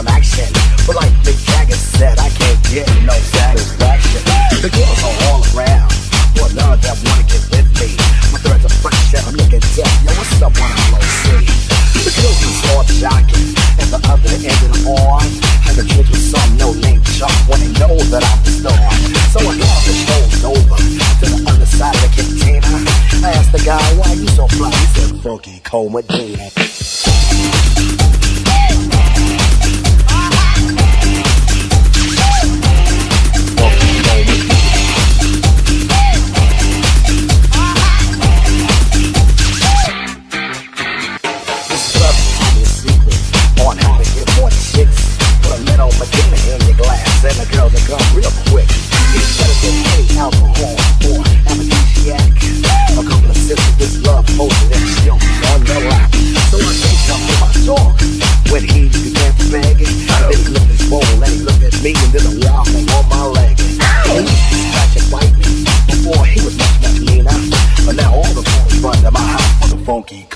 some action. But like Mick Jagger said, I can't get no satisfaction. The girls are all around. For none that wanna get with me. My threads are fresh and I'm looking deaf. Yo, what's up one of low city? The girls are all jockey and the other end of the arm. And the kids with some no name chuck when they know that I'm the star, So I love the show's over to the other side of the container. I asked the guy, why you so fly? He said, "Funky Coma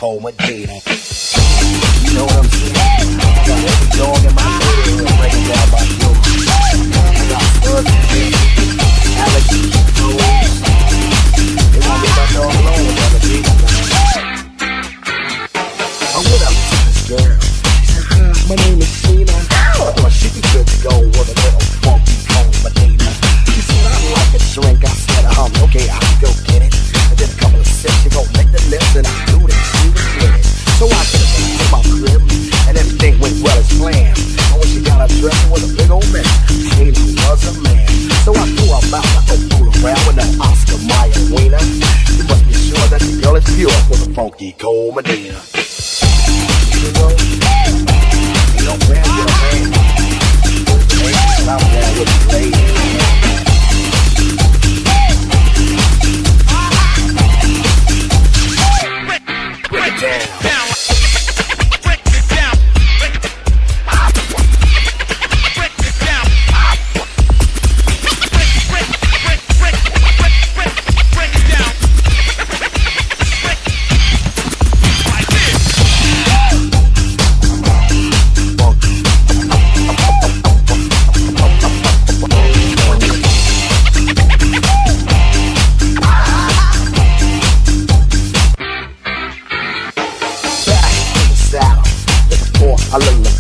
funky cold Medina. You know what I'm saying? I got every dog in my neighborhood breaking down my door. I got Spud, funky cold Medina. You.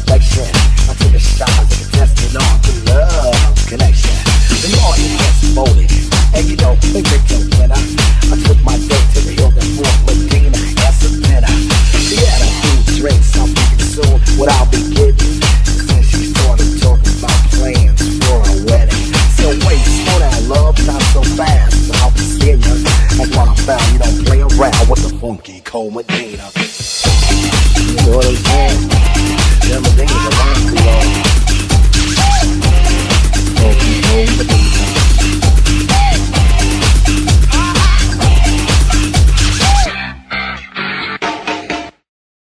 reflection. I took a shot the a testing on to love connection. The audience voted, and you know they picked a winner. I took my date to the Hilton for Medina as a dinner. She had a few drinks, I'm thinking soon what I'll be giving? Since she started talking about plans for a wedding. So wait, slow down, love, not so fast. I'll be serious. That's what I found. You don't play around with the funky cold Medina. You know